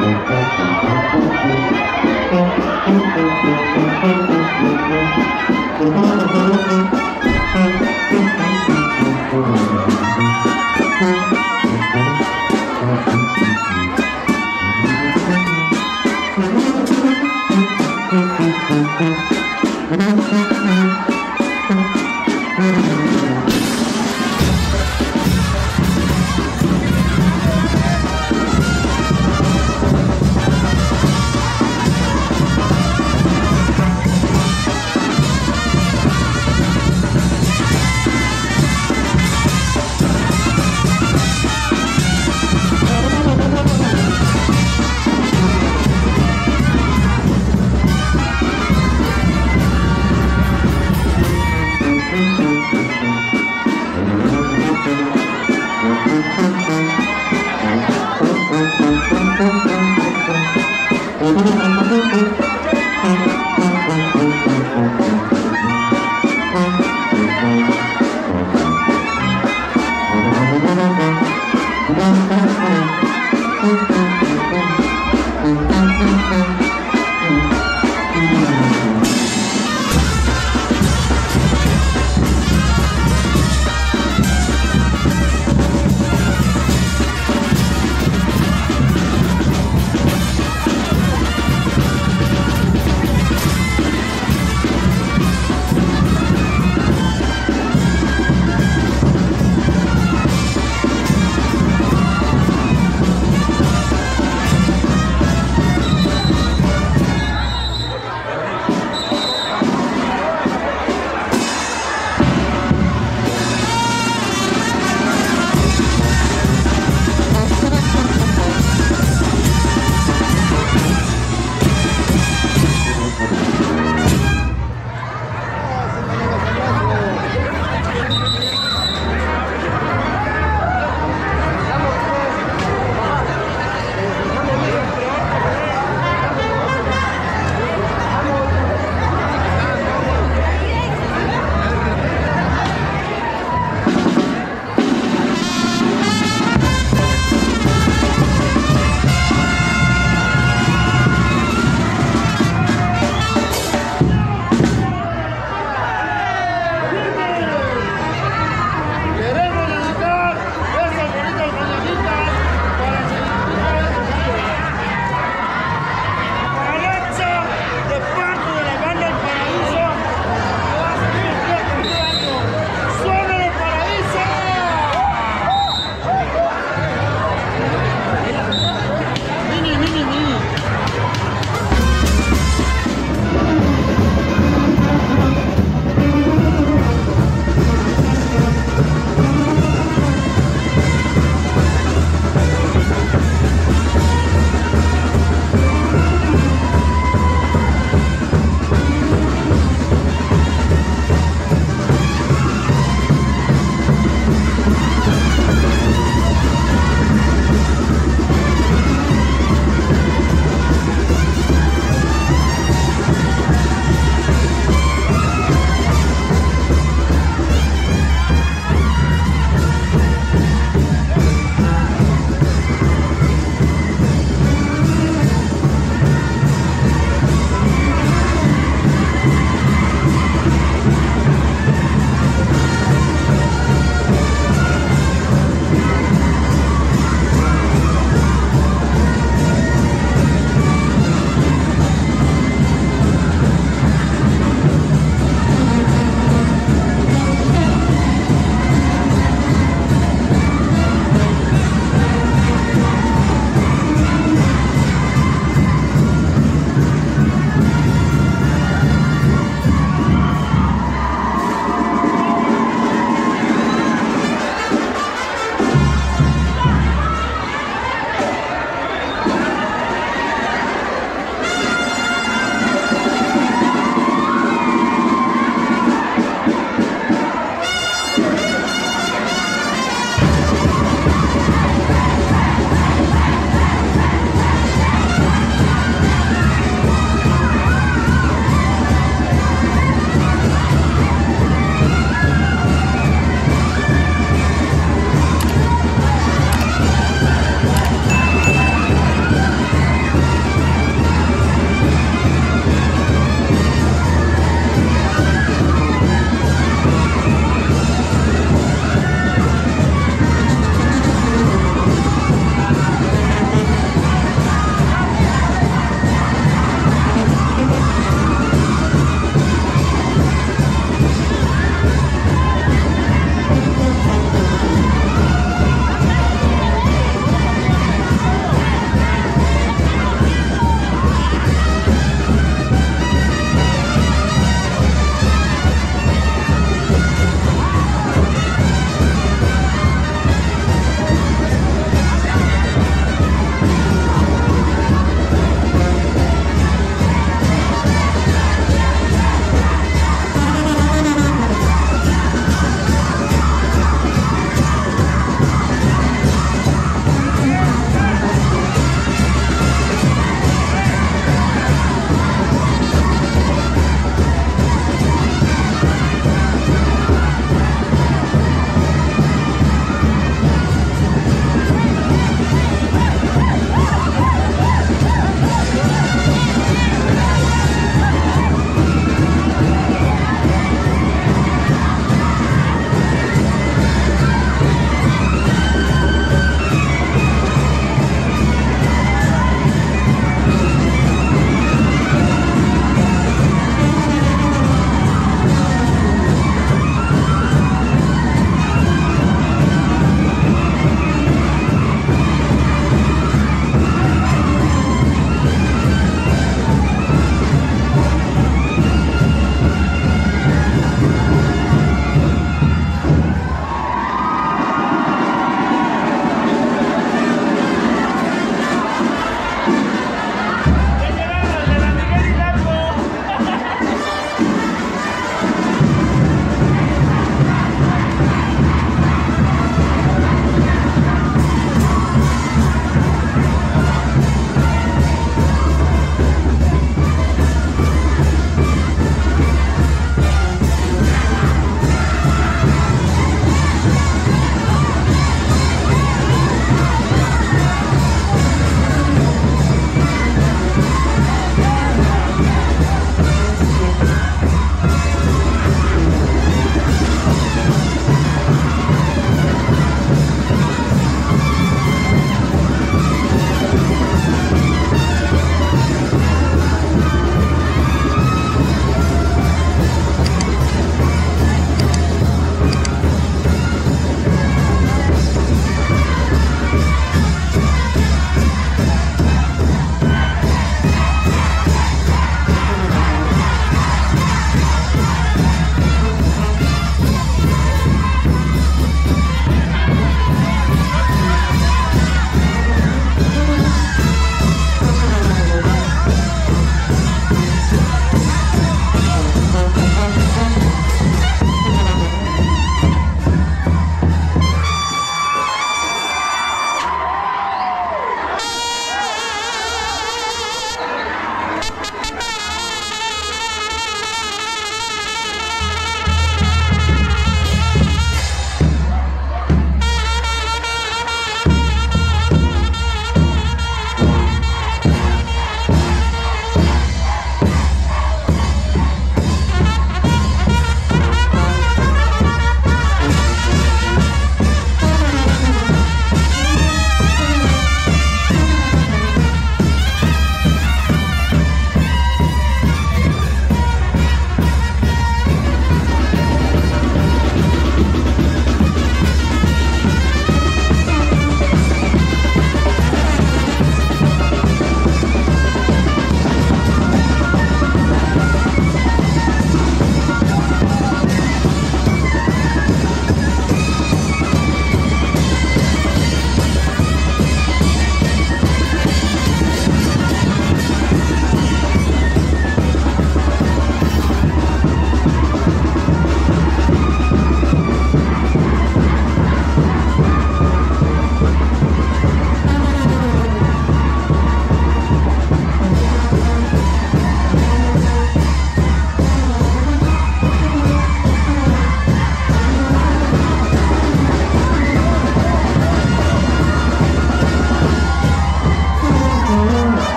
Música